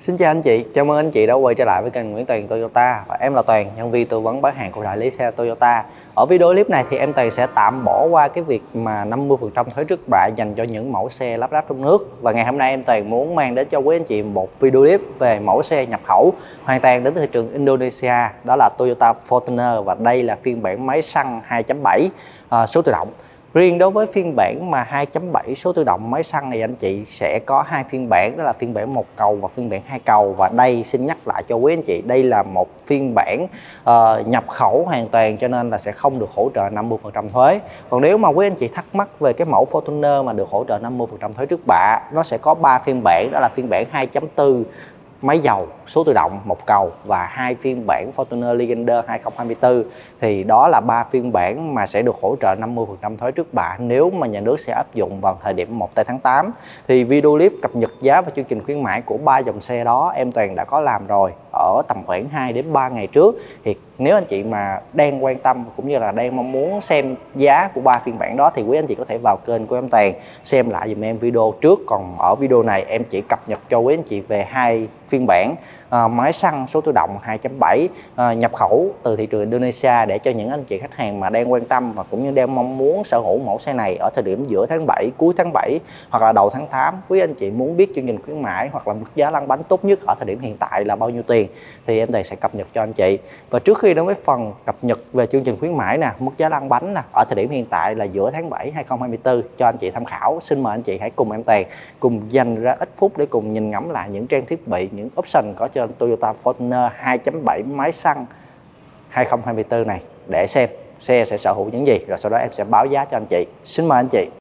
Xin chào anh chị, chào mừng anh chị đã quay trở lại với kênh Nguyễn Toàn Toyota và em là Toàn, nhân viên tư vấn bán hàng của đại lý xe Toyota. Ở video clip này thì em Toàn sẽ tạm bỏ qua cái việc mà 50% thuế trước bạ dành cho những mẫu xe lắp ráp trong nước và ngày hôm nay em Toàn muốn mang đến cho quý anh chị một video clip về mẫu xe nhập khẩu hoàn toàn đến từ thị trường Indonesia, đó là Toyota Fortuner và đây là phiên bản máy xăng 2.7 uh, à, số tự động. Riêng đối với phiên bản mà 2.7 số tự động máy xăng này anh chị sẽ có hai phiên bản đó là phiên bản một cầu và phiên bản hai cầu và đây xin nhắc lại cho quý anh chị đây là một phiên bản uh, nhập khẩu hoàn toàn cho nên là sẽ không được hỗ trợ 50% thuế. Còn nếu mà quý anh chị thắc mắc về cái mẫu Fortuner mà được hỗ trợ 50% thuế trước bạ nó sẽ có 3 phiên bản đó là phiên bản 2.4 máy dầu, số tự động một cầu và hai phiên bản Fortuner Legender 2024 thì đó là ba phiên bản mà sẽ được hỗ trợ 50% thuế trước bạ nếu mà nhà nước sẽ áp dụng vào thời điểm 1 tháng 8 thì video clip cập nhật giá và chương trình khuyến mãi của ba dòng xe đó em toàn đã có làm rồi ở tầm khoảng 2 đến 3 ngày trước. Thì nếu anh chị mà đang quan tâm cũng như là đang mong muốn xem giá của ba phiên bản đó thì quý anh chị có thể vào kênh của em Toàn xem lại dùm em video trước. Còn ở video này em chỉ cập nhật cho quý anh chị về hai phiên bản à, máy xăng số tự động 2.7 à, ờ, nhập khẩu từ thị trường Indonesia để cho những anh chị khách hàng mà đang quan tâm và cũng như đang mong muốn sở hữu mẫu xe này ở thời điểm giữa tháng 7 cuối tháng 7 hoặc là đầu tháng 8 quý anh chị muốn biết chương trình khuyến mãi hoặc là mức giá lăn bánh tốt nhất ở thời điểm hiện tại là bao nhiêu tiền? Thì em toàn sẽ cập nhật cho anh chị. Và trước khi đến với phần cập nhật về chương trình khuyến mãi nè, mức giá lăn bánh nè, ở thời điểm hiện tại là giữa tháng 7 2024 cho anh chị tham khảo. Xin mời anh chị hãy cùng em toàn cùng dành ra ít phút để cùng nhìn ngắm lại những trang thiết bị, những option có trên Toyota Fortuner 2.7 máy xăng 2024 này để xem xe sẽ sở hữu những gì, rồi sau đó em sẽ báo giá cho anh chị. Xin mời anh chị.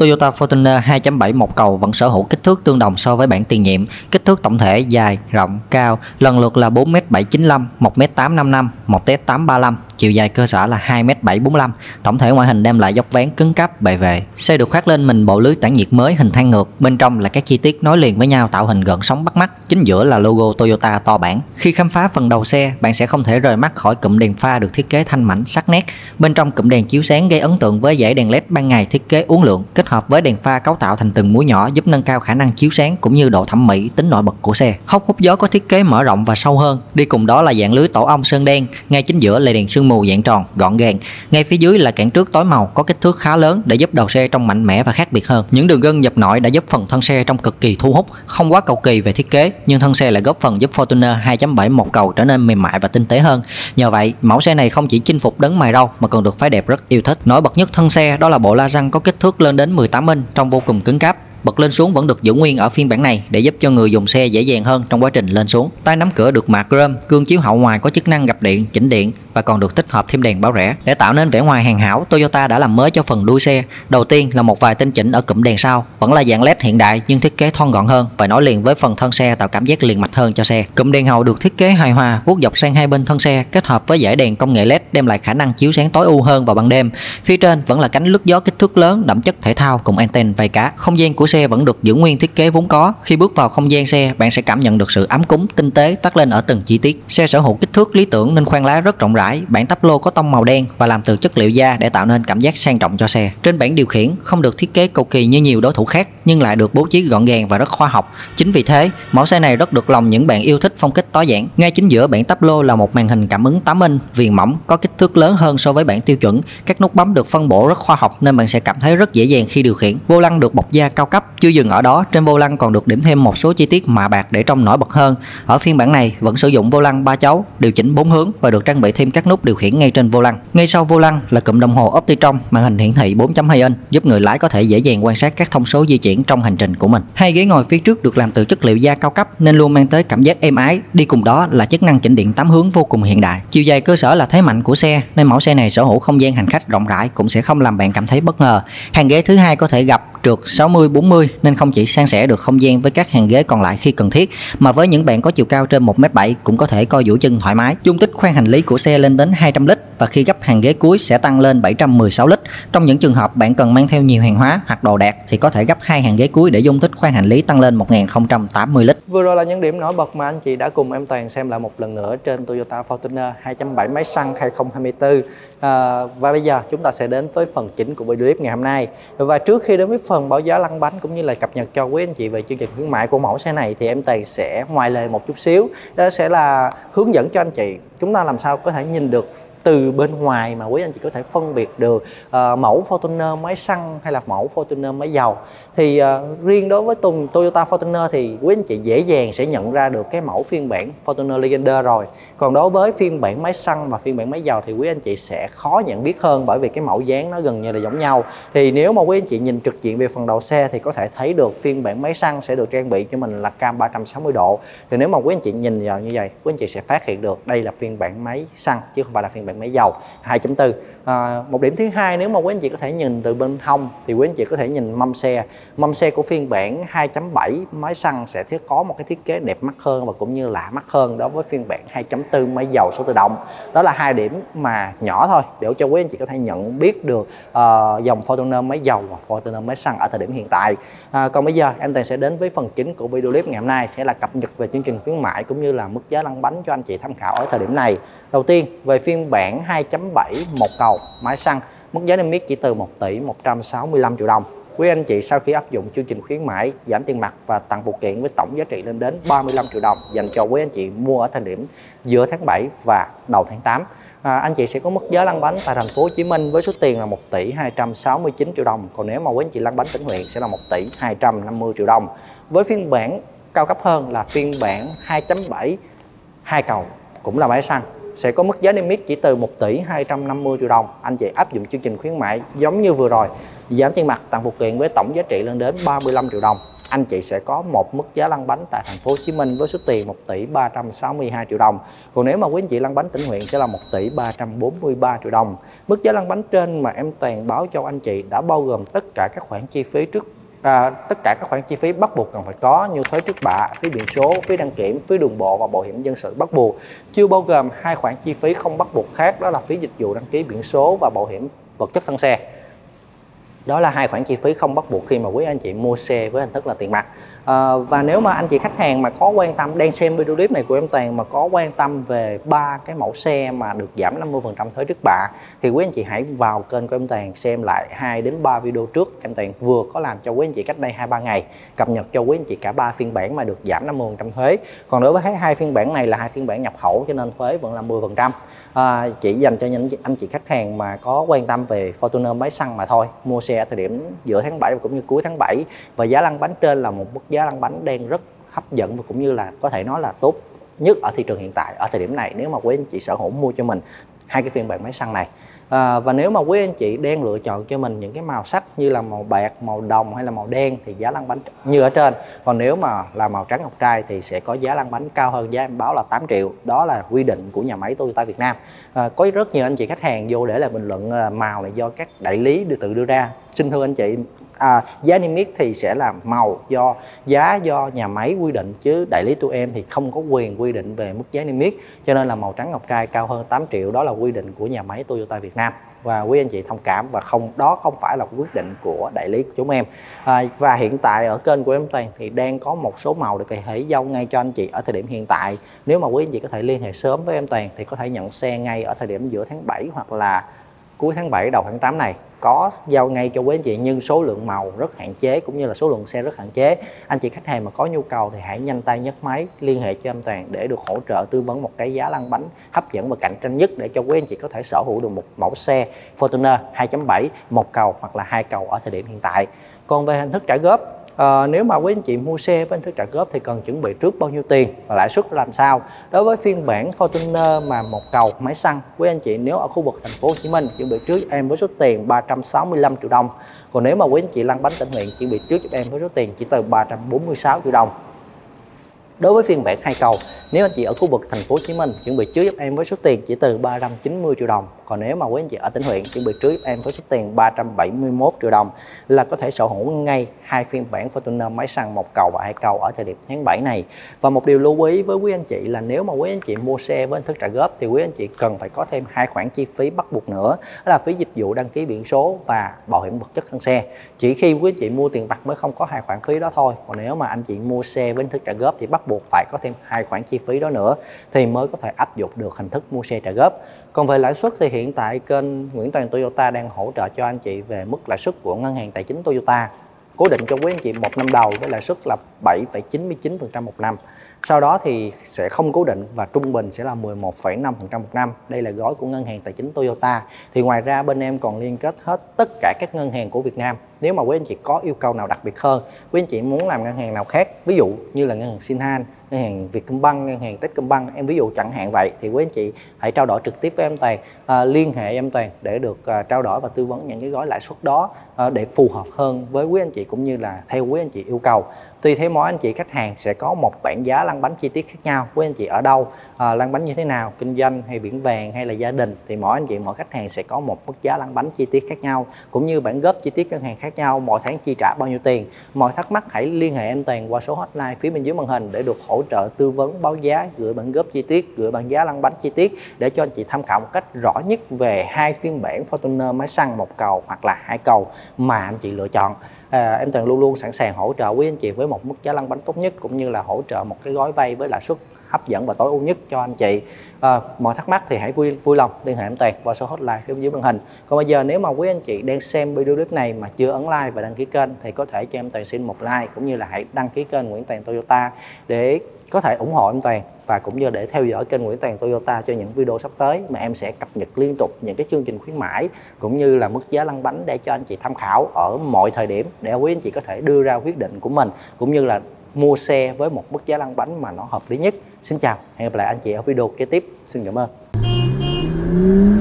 Toyota Fortuner 2.7 một cầu vẫn sở hữu kích thước tương đồng so với bản tiền nhiệm, kích thước tổng thể dài, rộng, cao lần lượt là 4m795, 1m855, 1m835 chiều dài cơ sở là 2m745, tổng thể ngoại hình đem lại dốc ván cứng cáp bề vệ. Xe được khoác lên mình bộ lưới tản nhiệt mới hình thang ngược, bên trong là các chi tiết nối liền với nhau tạo hình gợn sóng bắt mắt, chính giữa là logo Toyota to bản. Khi khám phá phần đầu xe, bạn sẽ không thể rời mắt khỏi cụm đèn pha được thiết kế thanh mảnh sắc nét. Bên trong cụm đèn chiếu sáng gây ấn tượng với dãy đèn led ban ngày thiết kế uốn lượn, kết hợp với đèn pha cấu tạo thành từng mũi nhỏ giúp nâng cao khả năng chiếu sáng cũng như độ thẩm mỹ tính nổi bật của xe. Hốc hút gió có thiết kế mở rộng và sâu hơn, đi cùng đó là dạng lưới tổ ong sơn đen, ngay chính giữa là đèn sương mù dạng tròn, gọn gàng. Ngay phía dưới là cản trước tối màu có kích thước khá lớn để giúp đầu xe trông mạnh mẽ và khác biệt hơn. Những đường gân dập nổi đã giúp phần thân xe trông cực kỳ thu hút, không quá cầu kỳ về thiết kế, nhưng thân xe lại góp phần giúp Fortuner 2.7 một cầu trở nên mềm mại và tinh tế hơn. Nhờ vậy, mẫu xe này không chỉ chinh phục đấng mài râu mà còn được phái đẹp rất yêu thích. Nổi bật nhất thân xe đó là bộ la răng có kích thước lên đến 18 inch trong vô cùng cứng cáp bật lên xuống vẫn được giữ nguyên ở phiên bản này để giúp cho người dùng xe dễ dàng hơn trong quá trình lên xuống. Tay nắm cửa được mạ chrome, gương chiếu hậu ngoài có chức năng gập điện, chỉnh điện và còn được tích hợp thêm đèn báo rẽ. Để tạo nên vẻ ngoài hoàn hảo, Toyota đã làm mới cho phần đuôi xe. Đầu tiên là một vài tinh chỉnh ở cụm đèn sau, vẫn là dạng LED hiện đại nhưng thiết kế thon gọn hơn và nối liền với phần thân xe tạo cảm giác liền mạch hơn cho xe. Cụm đèn hậu được thiết kế hài hòa, vuốt dọc sang hai bên thân xe kết hợp với dải đèn công nghệ LED đem lại khả năng chiếu sáng tối ưu hơn vào ban đêm. Phía trên vẫn là cánh lướt gió kích thước lớn, đậm chất thể thao cùng anten vây cá. Không gian của xe vẫn được giữ nguyên thiết kế vốn có. Khi bước vào không gian xe, bạn sẽ cảm nhận được sự ấm cúng, tinh tế toát lên ở từng chi tiết. Xe sở hữu kích thước lý tưởng nên khoang lái rất rộng rãi. Bản tắp lô có tông màu đen và làm từ chất liệu da để tạo nên cảm giác sang trọng cho xe. Trên bảng điều khiển không được thiết kế cầu kỳ như nhiều đối thủ khác, nhưng lại được bố trí gọn gàng và rất khoa học. Chính vì thế, mẫu xe này rất được lòng những bạn yêu thích phong cách tối giản. Ngay chính giữa bản tắp lô là một màn hình cảm ứng 8 inch, viền mỏng, có kích thước lớn hơn so với bản tiêu chuẩn. Các nút bấm được phân bổ rất khoa học nên bạn sẽ cảm thấy rất dễ dàng khi điều khiển. Vô lăng được bọc da cao cấp, chưa dừng ở đó, trên vô lăng còn được điểm thêm một số chi tiết mạ bạc để trông nổi bật hơn. Ở phiên bản này vẫn sử dụng vô lăng ba chấu, điều chỉnh bốn hướng và được trang bị thêm các nút điều khiển ngay trên vô lăng. Ngay sau vô lăng là cụm đồng hồ Optitron, màn hình hiển thị 4.2 inch giúp người lái có thể dễ dàng quan sát các thông số di chuyển trong hành trình của mình. Hai ghế ngồi phía trước được làm từ chất liệu da cao cấp nên luôn mang tới cảm giác êm ái. Đi cùng đó là chức năng chỉnh điện tám hướng vô cùng hiện đại. Chiều dài cơ sở là thế mạnh của xe nên mẫu xe này sở hữu không gian hành khách rộng rãi cũng sẽ không làm bạn cảm thấy bất ngờ. Hàng ghế thứ hai có thể gặp trượt 60-40 nên không chỉ san sẻ được không gian với các hàng ghế còn lại khi cần thiết, mà với những bạn có chiều cao trên 1m7 cũng có thể co duỗi chân thoải mái. Dung tích khoang hành lý của xe lên đến 200 lít và khi gấp hàng ghế cuối sẽ tăng lên 716 lít. Trong những trường hợp bạn cần mang theo nhiều hàng hóa hoặc đồ đạc thì có thể gấp hai hàng ghế cuối để dung tích khoang hành lý tăng lên 1080 lít. Vừa rồi là những điểm nổi bật mà anh chị đã cùng em Toàn xem lại một lần nữa trên Toyota Fortuner 2.7 máy xăng 2024 À, và bây giờ chúng ta sẽ đến với phần chính của video clip ngày hôm nay. Và trước khi đến với phần báo giá lăn bánh cũng như là cập nhật cho quý anh chị về chương trình khuyến mại của mẫu xe này thì em Tài sẽ ngoài lời một chút xíu. Đó sẽ là hướng dẫn cho anh chị chúng ta làm sao có thể nhìn được từ bên ngoài mà quý anh chị có thể phân biệt được uh, mẫu Fortuner máy xăng hay là mẫu Fortuner máy dầu? Thì uh, riêng đối với Tùng Toyota Fortuner thì quý anh chị dễ dàng sẽ nhận ra được cái mẫu phiên bản Fortuner Legender rồi. Còn đối với phiên bản máy xăng và phiên bản máy dầu thì quý anh chị sẽ khó nhận biết hơn bởi vì cái mẫu dáng nó gần như là giống nhau. Thì nếu mà quý anh chị nhìn trực diện về phần đầu xe thì có thể thấy được phiên bản máy xăng sẽ được trang bị cho mình là cam 360 độ. Thì nếu mà quý anh chị nhìn vào như vậy quý anh chị sẽ phát hiện được đây là phiên phiên bản máy xăng chứ không phải là phiên bản máy dầu. 2.4 à, một điểm thứ hai nếu mà quý anh chị có thể nhìn từ bên hông thì quý anh chị có thể nhìn mâm xe. Mâm xe của phiên bản 2.7 máy xăng sẽ thiết có một cái thiết kế đẹp mắt hơn và cũng như lạ mắt hơn đối với phiên bản 2.4 máy dầu số tự động. Đó là hai điểm mà nhỏ thôi để cho quý anh chị có thể nhận biết được uh, dòng Fortuner máy dầu và Fortuner máy xăng ở thời điểm hiện tại. À, còn bây giờ em Toàn sẽ đến với phần chính của video clip ngày hôm nay sẽ là cập nhật về chương trình khuyến mại cũng như là mức giá lăn bánh cho anh chị tham khảo ở thời điểm này. Đầu tiên về phiên bản 2.7 một cầu máy xăng mức giá niêm yết chỉ từ 1 tỷ 165 triệu đồng. Quý anh chị sau khi áp dụng chương trình khuyến mãi giảm tiền mặt và tặng phụ kiện với tổng giá trị lên đến 35 triệu đồng dành cho quý anh chị mua ở thời điểm giữa tháng 7 và đầu tháng 8 à, anh chị sẽ có mức giá lăn bánh tại thành phố Hồ Chí Minh với số tiền là 1 tỷ 269 triệu đồng. Còn nếu mà quý anh chị lăn bánh tỉnh huyện sẽ là 1 tỷ 250 triệu đồng. Với phiên bản cao cấp hơn là phiên bản 2.7 hai cầu cũng là máy xăng sẽ có mức giá niêm yết chỉ từ 1 tỷ 250 triệu đồng anh chị áp dụng chương trình khuyến mại giống như vừa rồi, giảm tiền mặt, tặng phụ kiện với tổng giá trị lên đến 35 triệu đồng anh chị sẽ có một mức giá lăn bánh tại thành phố Hồ Chí Minh với số tiền 1 tỷ 362 triệu đồng. Còn nếu mà quý anh chị lăn bánh tỉnh huyện sẽ là 1 tỷ 343 triệu đồng. Mức giá lăn bánh trên mà em toàn báo cho anh chị đã bao gồm tất cả các khoản chi phí trước à, tất cả các khoản chi phí bắt buộc cần phải có như thuế trước bạ, phí biển số, phí đăng kiểm, phí đường bộ và bảo hiểm dân sự bắt buộc. Chưa bao gồm hai khoản chi phí không bắt buộc khác đó là phí dịch vụ đăng ký biển số và bảo hiểm vật chất thân xe đó là hai khoản chi phí không bắt buộc khi mà quý anh chị mua xe với hình thức là tiền mặt. À, và nếu mà anh chị khách hàng mà có quan tâm đang xem video clip này của em Toàn mà có quan tâm về ba cái mẫu xe mà được giảm 50% thuế trước bạ thì quý anh chị hãy vào kênh của em Toàn xem lại 2 đến 3 video trước. Em Toàn vừa có làm cho quý anh chị cách đây 2 3 ngày cập nhật cho quý anh chị cả ba phiên bản mà được giảm 50% thuế. Còn đối với hai phiên bản này là hai phiên bản nhập khẩu cho nên thuế vẫn là 10% à, chỉ dành cho những anh chị khách hàng mà có quan tâm về Fortuner máy xăng mà thôi. Mua xe thời điểm giữa tháng 7 và cũng như cuối tháng 7 và giá lăn bánh trên là một mức giá lăn bánh đang rất hấp dẫn và cũng như là có thể nói là tốt nhất ở thị trường hiện tại ở thời điểm này. Nếu mà quý anh chị sở hữu mua cho mình hai cái phiên bản máy xăng này à, và nếu mà quý anh chị đang lựa chọn cho mình những cái màu sắc như là màu bạc màu đồng hay là màu đen thì giá lăn bánh như ở trên. Còn nếu mà là màu trắng ngọc trai thì sẽ có giá lăn bánh cao hơn giá em báo là 8 triệu. Đó là quy định của nhà máy Toyota Việt Nam. À, có rất nhiều anh chị khách hàng vô để là bình luận à, màu này do các đại lý tự đưa ra. Xin thưa anh chị à, giá niêm yết thì sẽ là màu do giá do nhà máy quy định chứ đại lý tụi em thì không có quyền quy định về mức giá niêm yết cho nên là màu trắng ngọc trai cao hơn 8 triệu đó là quy định của nhà máy Toyota Việt Nam. Và quý anh chị thông cảm và không đó không phải là quyết định của đại lý của chúng em. À, và hiện tại ở kênh của em toàn thì đang có một số màu được có thể giao ngay cho anh chị ở thời điểm hiện tại. Nếu mà quý anh chị có thể liên hệ sớm với em toàn thì có thể nhận xe ngay ở thời điểm giữa tháng 7 hoặc là cuối tháng 7 đầu tháng 8 này, có giao ngay cho quý anh chị, nhưng số lượng màu rất hạn chế, cũng như là số lượng xe rất hạn chế. Anh chị khách hàng mà có nhu cầu thì hãy nhanh tay nhấc máy, liên hệ cho em Toàn để được hỗ trợ tư vấn một cái giá lăn bánh hấp dẫn và cạnh tranh nhất để cho quý anh chị có thể sở hữu được một mẫu xe Fortuner 2.7 một cầu hoặc là hai cầu ở thời điểm hiện tại. Còn về hình thức trả góp à, nếu mà quý anh chị mua xe với hình thức trả góp thì cần chuẩn bị trước bao nhiêu tiền và lãi suất làm sao? Đối với phiên bản Fortuner mà một cầu máy xăng quý anh chị nếu ở khu vực thành phố Hồ Chí Minh chuẩn bị trước em với số tiền 365 triệu đồng. Còn nếu mà quý anh chị lăn bánh tỉnh huyện chuẩn bị trước cho em với số tiền chỉ từ 346 triệu đồng. Đối với phiên bản hai cầu nếu anh chị ở khu vực thành phố Hồ Chí Minh, chuẩn bị trước giúp em với số tiền chỉ từ 390 triệu đồng. Còn nếu mà quý anh chị ở tỉnh huyện, chuẩn bị trước giúp em với số tiền 371 triệu đồng là có thể sở hữu ngay hai phiên bản Fortuner máy xăng một cầu và hai cầu ở thời điểm tháng 7 này. Và một điều lưu ý với quý anh chị là nếu mà quý anh chị mua xe với hình thức trả góp thì quý anh chị cần phải có thêm hai khoản chi phí bắt buộc nữa, đó là phí dịch vụ đăng ký biển số và bảo hiểm vật chất thân xe. Chỉ khi quý anh chị mua tiền mặt mới không có hai khoản phí đó thôi. Còn nếu mà anh chị mua xe với hình thức trả góp thì bắt buộc phải có thêm hai khoản chi phí đó nữa thì mới có thể áp dụng được hình thức mua xe trả góp. Còn về lãi suất thì hiện tại kênh Nguyễn Toàn Toyota đang hỗ trợ cho anh chị về mức lãi suất của ngân hàng tài chính Toyota. Cố định cho quý anh chị một năm đầu với lãi suất là 7,99% một năm. Sau đó thì sẽ không cố định và trung bình sẽ là 11,5% một năm. Đây là gói của ngân hàng tài chính Toyota. Thì ngoài ra bên em còn liên kết hết tất cả các ngân hàng của Việt Nam nếu mà quý anh chị có yêu cầu nào đặc biệt hơn quý anh chị muốn làm ngân hàng nào khác ví dụ như là ngân hàng Sinhan ngân hàng Vietcombank ngân hàng Techcombank em ví dụ chẳng hạn vậy thì quý anh chị hãy trao đổi trực tiếp với em Toàn à, liên hệ em Toàn để được à, trao đổi và tư vấn những cái gói lãi suất đó à, để phù hợp hơn với quý anh chị cũng như là theo quý anh chị yêu cầu tùy theo mỗi anh chị khách hàng sẽ có một bảng giá lăn bánh chi tiết khác nhau quý anh chị ở đâu à, lăn bánh như thế nào kinh doanh hay biển vàng hay là gia đình thì mỗi anh chị mỗi khách hàng sẽ có một mức giá lăn bánh chi tiết khác nhau cũng như bản góp chi tiết ngân hàng khác khác nhau mỗi tháng chi trả bao nhiêu tiền. Mọi thắc mắc hãy liên hệ em Toàn qua số hotline phía bên dưới màn hình để được hỗ trợ tư vấn báo giá gửi bản góp chi tiết gửi bản giá lăn bánh chi tiết để cho anh chị tham khảo một cách rõ nhất về hai phiên bản Fortuner máy xăng một cầu hoặc là hai cầu mà anh chị lựa chọn. À, em Toàn luôn luôn sẵn sàng hỗ trợ quý anh chị với một mức giá lăn bánh tốt nhất cũng như là hỗ trợ một cái gói vay với lãi suất hấp dẫn và tối ưu nhất cho anh chị. À, mọi thắc mắc thì hãy vui vui lòng liên hệ em Toàn qua số hotline phía dưới màn hình. Còn bây giờ nếu mà quý anh chị đang xem video clip này mà chưa ấn like và đăng ký kênh thì có thể cho em Toàn xin một like cũng như là hãy đăng ký kênh Nguyễn Toàn Toyota để có thể ủng hộ em Toàn và cũng như để theo dõi kênh Nguyễn Toàn Toyota cho những video sắp tới mà em sẽ cập nhật liên tục những cái chương trình khuyến mãi cũng như là mức giá lăn bánh để cho anh chị tham khảo ở mọi thời điểm để quý anh chị có thể đưa ra quyết định của mình cũng như là mua xe với một mức giá lăn bánh mà nó hợp lý nhất. Xin chào, hẹn gặp lại anh chị ở video kế tiếp. Xin cảm ơn.